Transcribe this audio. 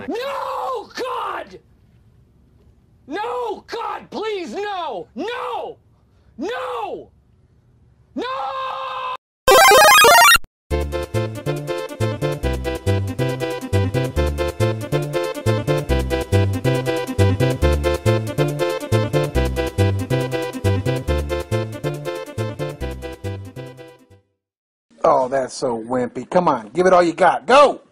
my. No, God! No, God, please, no! No! No! No! Oh, that's so wimpy. Come on, give it all you got. Go!